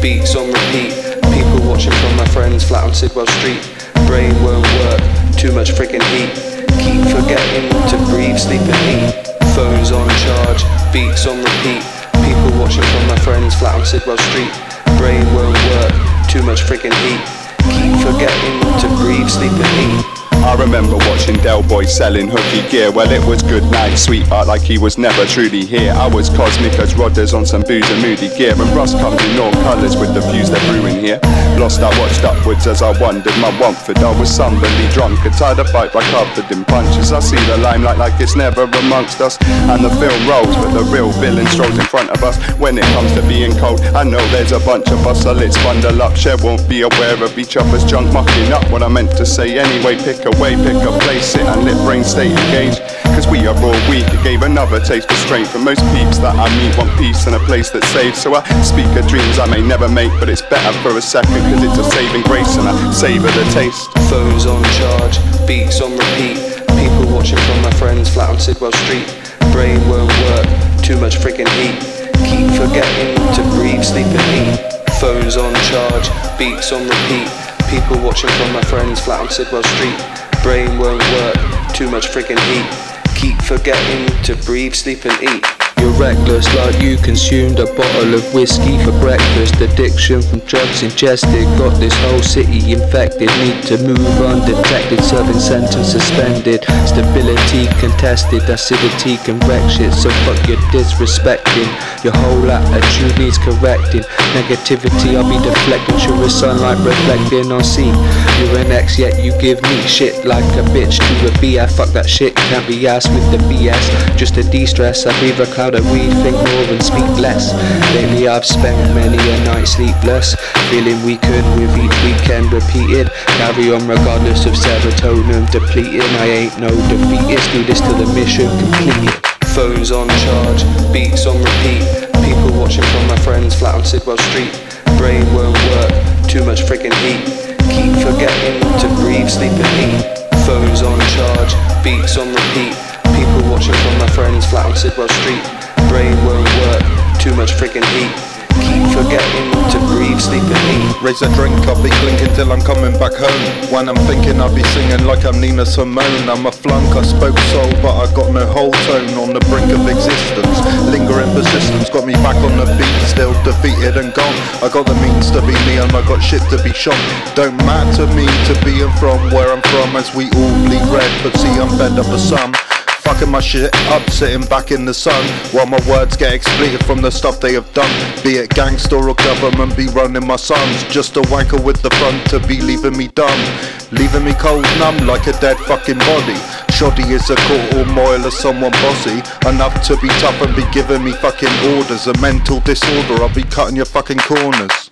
beats on repeat. People watching from my friends flat on Sidwell Street. Brain won't work, too much freaking heat. Keep forgetting to breathe, sleep and eat. Phones on charge, beats on repeat. People watching from my friends flat on Sidwell Street. Brain won't work, too much freaking heat. Keep forgetting to breathe, sleep and eat. I remember watching Del Boy selling hooky gear. Well, it was good night, sweetheart, like he was never truly here. I was cosmic as Rodders on some booze and moody gear. And Russ comes in all colours with the views they're brewing here. Lost, I watched upwards as I wondered my Watford. I was somebody drunk and tired of fight by covered in punches. I see the limelight like it's never amongst us. And the film rolls, but the real villain strolls in front of us. When it comes to being cold, I know there's a bunch of us, so let's bundle up. Share won't be aware of each other's junk mucking up what I meant to say anyway. Pick a away, pick a place, sit and let brain stay engaged. Cause we are all weak, it gave another taste for strength. For most peeps that I meet want peace and a place that's safe. So I speak of dreams I may never make, but it's better for a second, cause it's a saving grace and I savour the taste. Phones on charge, beats on repeat. People watching from my friends flat on Sidwell Street. Brain won't work, too much freaking heat. Keep forgetting to breathe, sleep and eat. Phones on charge, beats on repeat. People watching from my friends flat on Sidwell Street. Brain won't work, too much freaking heat. Keep forgetting to breathe, sleep and eat. You're reckless like you consumed a bottle of whiskey for breakfast. Addiction from drugs ingested got this whole city infected. Need to move undetected, serving sentence suspended. Stability contested, acidity can wreck shit. So fuck your disrespecting. Your whole attitude needs correcting. Negativity I'll be deflecting. Sure as sunlight reflecting on sea. You're an ex yet you give me shit like a bitch to a B. I fuck that shit, can't be asked with the BS. Just to de-stress, I breathe a cloud that we think more and speak less. Lately I've spent many a night sleepless, feeling weakened with each weekend repeated. Carry on regardless of serotonin depleting. I ain't no defeatist, do this till the mission completed. Phones on charge, beats on repeat. People watching from my friends flat on Sidwell Street. Brain won't work, too much freaking heat. Keep forgetting to breathe, sleep and eat. Phones on charge, beats on repeat. People watching from my friends flat on Sidwell Street. Brain won't work, too much freaking heat. Keep forgetting to breathe, sleep and eat. Raise a drink, I'll be clinking till I'm coming back home. When I'm thinking I'll be singing like I'm Nina Simone. I'm a flunk, I spoke soul, but I got no whole tone on the brink of existence. Lingering persistence got me back on the beat, still defeated and gone. I got the means to be me and I got shit to be shot. Don't matter me to be and from where I'm from as we all bleed red, but see I'm fed up some. Fucking my shit up, sitting back in the sun While my words get expleted from the stuff they have done. Be it gangster or government be running my sons. Just a wanker with the front to be leaving me dumb. Leaving me cold numb like a dead fucking body. Shoddy is a court or moil or someone bossy. Enough to be tough and be giving me fucking orders. A mental disorder, I'll be cutting your fucking corners